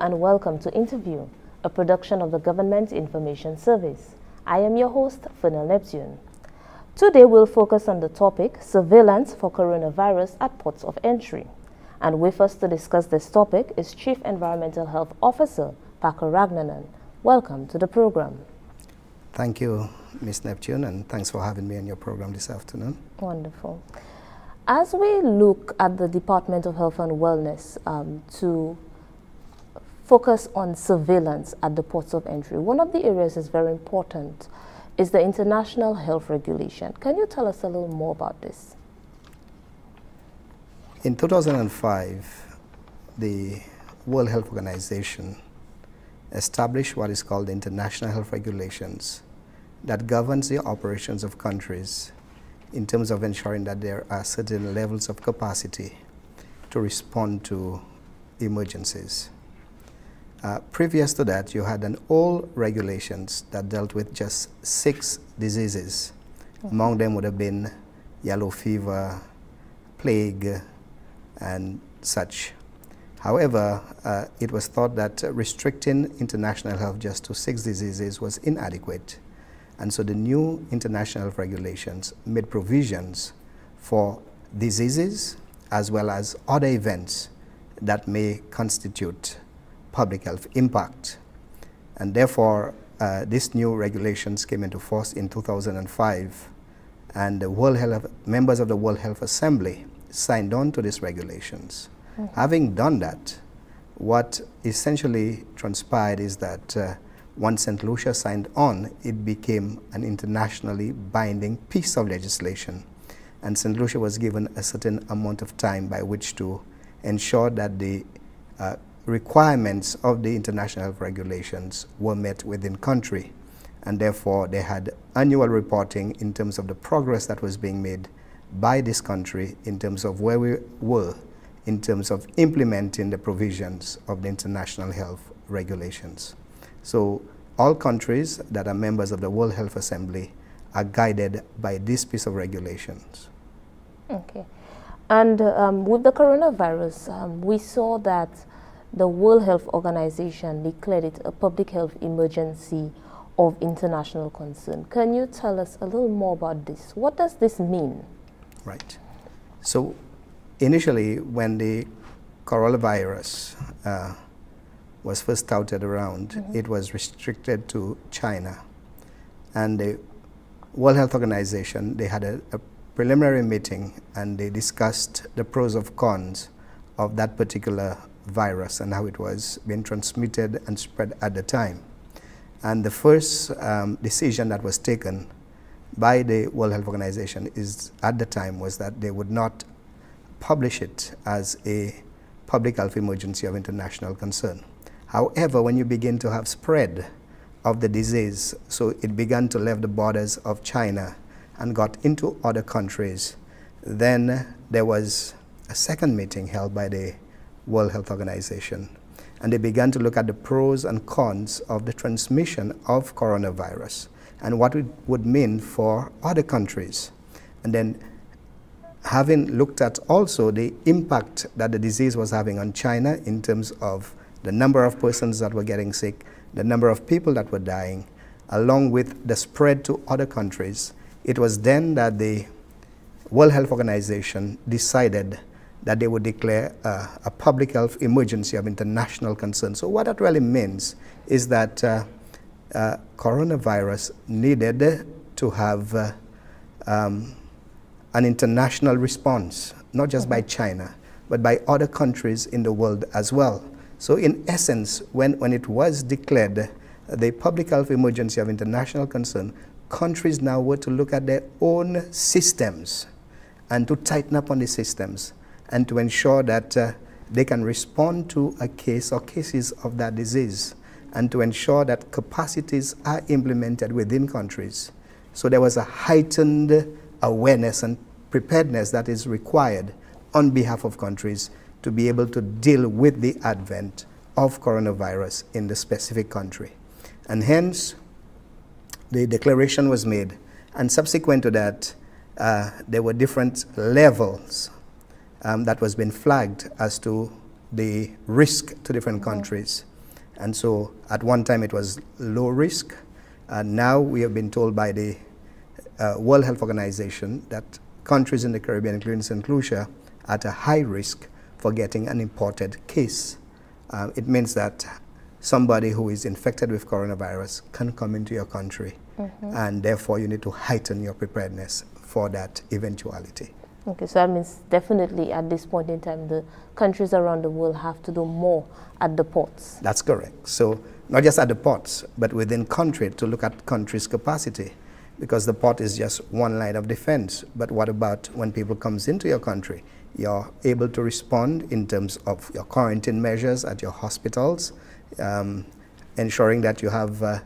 And welcome to Interview, a production of the Government Information Service. I am your host, Fernelle Neptune. Today we'll focus on the topic Surveillance for Coronavirus at Ports of Entry. And with us to discuss this topic is Chief Environmental Health Officer, Parker Ragnanan. Welcome to the program. Thank you, Ms. Neptune, and thanks for having me on your program this afternoon. Wonderful. As we look at the Department of Health and Wellness um, to focus on surveillance at the ports of entry, one of the areas is very important is the international health regulation. Can you tell us a little more about this? In 2005, the World Health Organization established what is called the International Health Regulations that governs the operations of countries in terms of ensuring that there are certain levels of capacity to respond to emergencies. Uh, previous to that, you had an old regulations that dealt with just six diseases. Among them would have been yellow fever, plague, and such. However, uh, it was thought that restricting international health just to six diseases was inadequate. And so the new international health regulations made provisions for diseases as well as other events that may constitute public health impact. And therefore, uh, these new regulations came into force in 2005, and the World Health, members of the World Health Assembly signed on to these regulations. Mm -hmm. Having done that, what essentially transpired is that uh, once St. Lucia signed on, it became an internationally binding piece of legislation. And St. Lucia was given a certain amount of time by which to ensure that the uh, requirements of the international regulations were met within country. And therefore, they had annual reporting in terms of the progress that was being made by this country in terms of where we were in terms of implementing the provisions of the international health regulations. So all countries that are members of the World Health Assembly are guided by this piece of regulations. Okay. And um, with the coronavirus, um, we saw that the World Health Organization declared it a public health emergency of international concern. Can you tell us a little more about this? What does this mean? Right. So initially, when the coronavirus uh, was first touted around, mm -hmm. it was restricted to China. And the World Health Organization, they had a, a preliminary meeting and they discussed the pros and cons of that particular virus and how it was being transmitted and spread at the time. And the first um, decision that was taken by the World Health Organization is at the time was that they would not publish it as a public health emergency of international concern. However, when you begin to have spread of the disease, so it began to leave the borders of China and got into other countries, then there was a second meeting held by the World Health Organization and they began to look at the pros and cons of the transmission of coronavirus and what it would mean for other countries. And then having looked at also the impact that the disease was having on China in terms of the number of persons that were getting sick, the number of people that were dying, along with the spread to other countries, it was then that the World Health Organization decided that they would declare uh, a public health emergency of international concern. So what that really means is that uh, uh, coronavirus needed to have uh, um, an international response, not just by China, but by other countries in the world as well. So in essence, when, when it was declared the public health emergency of international concern, countries now were to look at their own systems and to tighten up on the systems and to ensure that uh, they can respond to a case or cases of that disease and to ensure that capacities are implemented within countries. So there was a heightened awareness and preparedness that is required on behalf of countries to be able to deal with the advent of coronavirus in the specific country. And hence, the declaration was made. And subsequent to that, uh, there were different levels um, that was being flagged as to the risk to different countries. And so at one time it was low risk. And now we have been told by the uh, World Health Organization that countries in the Caribbean, including St. Lucia, are at a high risk for getting an imported case. Uh, it means that somebody who is infected with coronavirus can come into your country, mm -hmm. and therefore you need to heighten your preparedness for that eventuality. Okay, so that means definitely at this point in time, the countries around the world have to do more at the ports. That's correct. So not just at the ports, but within country to look at country's capacity, because the port is just one line of defense. But what about when people comes into your country? You're able to respond in terms of your quarantine measures at your hospitals, um, ensuring that you have uh,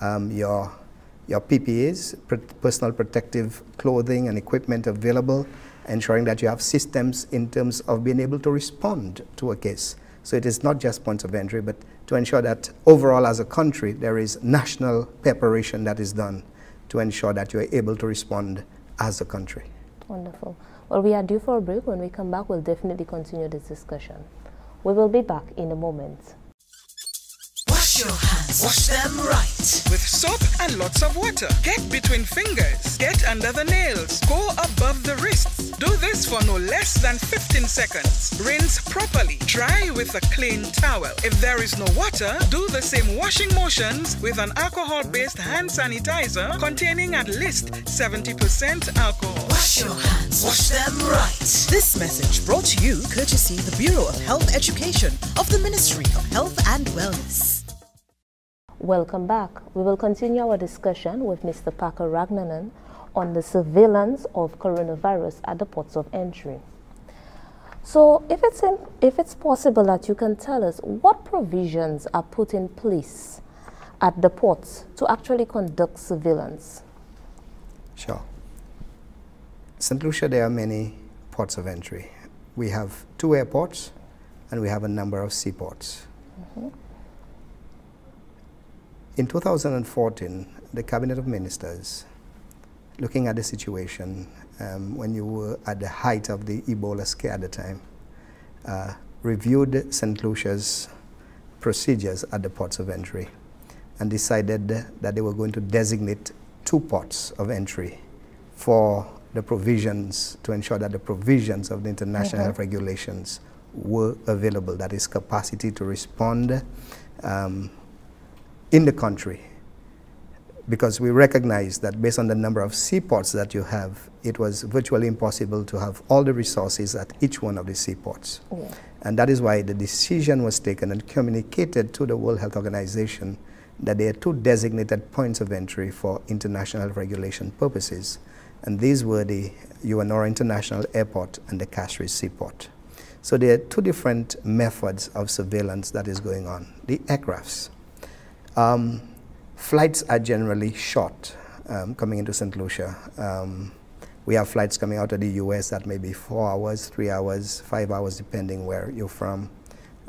um, your, your PPEs, personal protective clothing and equipment available, ensuring that you have systems in terms of being able to respond to a case. So it is not just points of entry, but to ensure that overall as a country, there is national preparation that is done to ensure that you are able to respond as a country. Wonderful. Well, we are due for a break. When we come back, we'll definitely continue this discussion. We will be back in a moment your hands. Wash them right. With soap and lots of water. Get between fingers. Get under the nails. Go above the wrists. Do this for no less than 15 seconds. Rinse properly. Dry with a clean towel. If there is no water, do the same washing motions with an alcohol-based hand sanitizer containing at least 70% alcohol. Wash your hands. Wash them right. This message brought to you courtesy the Bureau of Health Education of the Ministry of Health and Wellness. Welcome back. We will continue our discussion with Mr. Parker Ragnanan on the surveillance of coronavirus at the ports of entry. So if it's, in, if it's possible that you can tell us what provisions are put in place at the ports to actually conduct surveillance? Sure. St. Lucia, there are many ports of entry. We have two airports and we have a number of seaports. Mm -hmm. In 2014, the Cabinet of Ministers, looking at the situation um, when you were at the height of the Ebola scare at the time, uh, reviewed St. Lucia's procedures at the ports of entry and decided that they were going to designate two ports of entry for the provisions, to ensure that the provisions of the international mm -hmm. health regulations were available, that is capacity to respond, um, in the country because we recognize that based on the number of seaports that you have, it was virtually impossible to have all the resources at each one of the seaports. Yeah. And that is why the decision was taken and communicated to the World Health Organization that there are two designated points of entry for international regulation purposes. And these were the Hewanorra International Airport and the Castries Seaport. So there are two different methods of surveillance that is going on. The aircrafts, um, flights are generally short um, coming into St. Lucia. Um, we have flights coming out of the US that may be four hours, three hours, five hours, depending where you're from.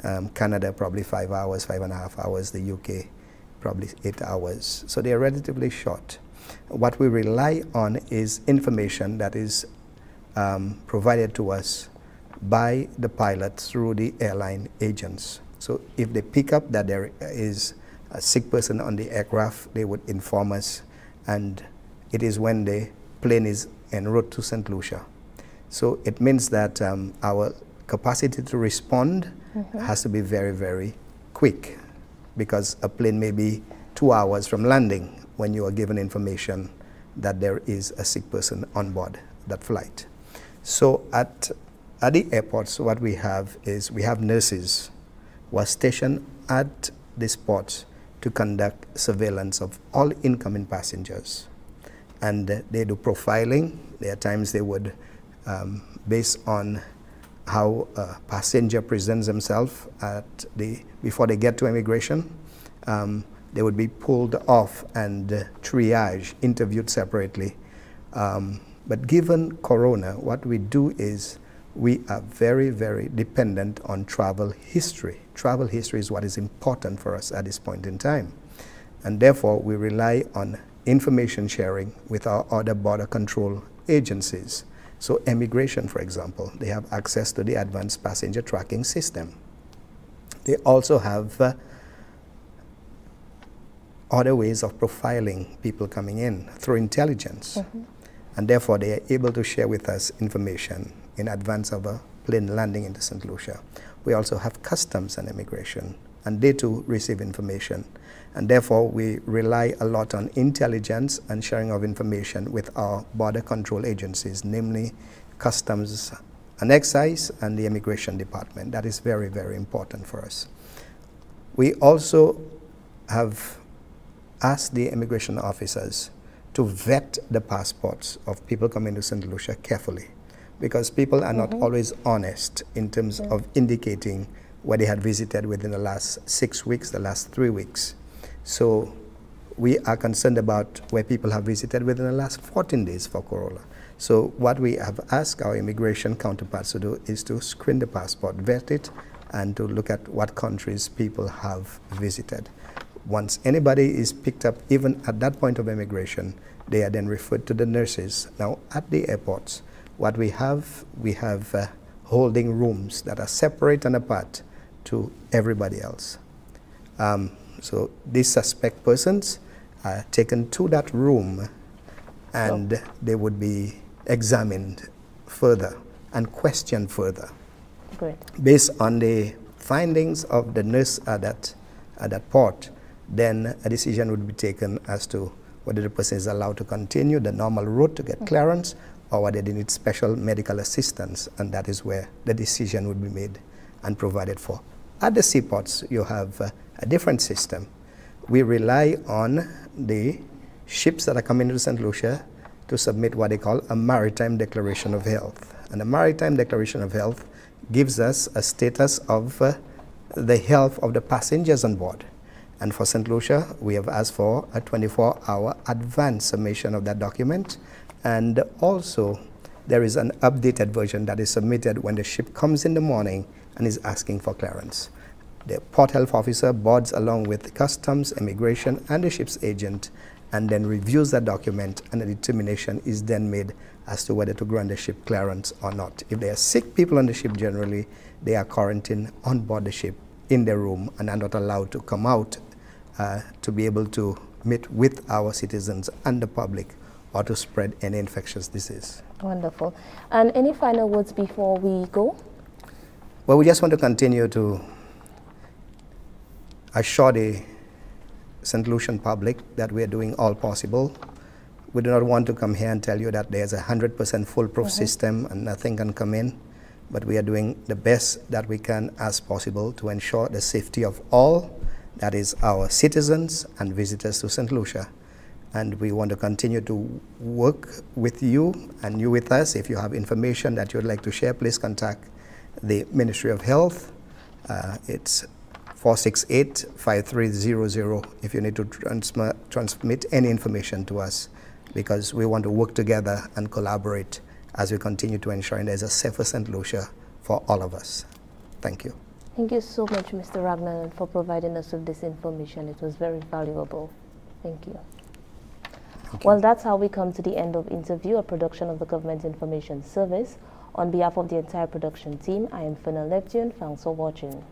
Um, Canada, probably five hours, five and a half hours. The UK, probably eight hours. So they are relatively short. What we rely on is information that is um, provided to us by the pilot through the airline agents. So if they pick up that there is a sick person on the aircraft, they would inform us, and it is when the plane is en route to St. Lucia. So it means that um, our capacity to respond mm -hmm. has to be very, very quick because a plane may be two hours from landing when you are given information that there is a sick person on board that flight. So at, at the airports, what we have is we have nurses who are stationed at the spots to conduct surveillance of all incoming passengers. And uh, they do profiling. There are times they would, um, based on how a passenger presents himself at the, before they get to immigration, um, they would be pulled off and uh, triage, interviewed separately. Um, but given Corona, what we do is we are very, very dependent on travel history. Travel history is what is important for us at this point in time. And therefore, we rely on information sharing with our other border control agencies. So immigration, for example, they have access to the advanced passenger tracking system. They also have uh, other ways of profiling people coming in through intelligence. Mm -hmm. And therefore, they are able to share with us information in advance of a plane landing into St. Lucia. We also have customs and immigration, and they too receive information. And therefore, we rely a lot on intelligence and sharing of information with our border control agencies, namely customs and excise and the immigration department. That is very, very important for us. We also have asked the immigration officers to vet the passports of people coming to St. Lucia carefully because people are not mm-hmm. always honest in terms yeah. of indicating where they had visited within the last six weeks, the last three weeks. So we are concerned about where people have visited within the last 14 days for Corona. So what we have asked our immigration counterparts to do is to screen the passport, vet it, and to look at what countries people have visited. Once anybody is picked up, even at that point of immigration, they are then referred to the nurses. Now, at the airports, what we have, we have uh, holding rooms that are separate and apart to everybody else. Um, so these suspect persons are taken to that room and oh. they would be examined further and questioned further. Great. Based on the findings of the nurse at that, at that port, then a decision would be taken as to whether the person is allowed to continue the normal route to get mm -hmm. clearance or whether they need special medical assistance, and that is where the decision would be made and provided for. At the seaports, you have uh, a different system. We rely on the ships that are coming into St. Lucia to submit what they call a maritime declaration of health. And a maritime declaration of health gives us a status of uh, the health of the passengers on board. And for St. Lucia, we have asked for a 24-hour advance submission of that document. And also, there is an updated version that is submitted when the ship comes in the morning and is asking for clearance. The port health officer boards along with customs, immigration, and the ship's agent, and then reviews that document, and a determination is then made as to whether to grant the ship clearance or not. If there are sick people on the ship generally, they are quarantined on board the ship in their room and are not allowed to come out uh, to be able to meet with our citizens and the public or to spread any infectious disease. Wonderful. And any final words before we go? Well, we just want to continue to assure the St. Lucian public that we are doing all possible. We do not want to come here and tell you that there's a 100% foolproof mm -hmm. system and nothing can come in, but we are doing the best that we can as possible to ensure the safety of all that is our citizens and visitors to St. Lucia. And we want to continue to work with you and you with us. If you have information that you'd like to share, please contact the Ministry of Health. Uh, it's 468-5300 if you need to transmit, any information to us because we want to work together and collaborate as we continue to ensure there's a safer St. Lucia for all of us. Thank you. Thank you so much, Mr. Ragnar, for providing us with this information. It was very valuable. Thank you. Okay. Well, that's how we come to the end of interview, a production of the Government Information Service. On behalf of the entire production team, I am Fernelle Neptune. Thanks for watching.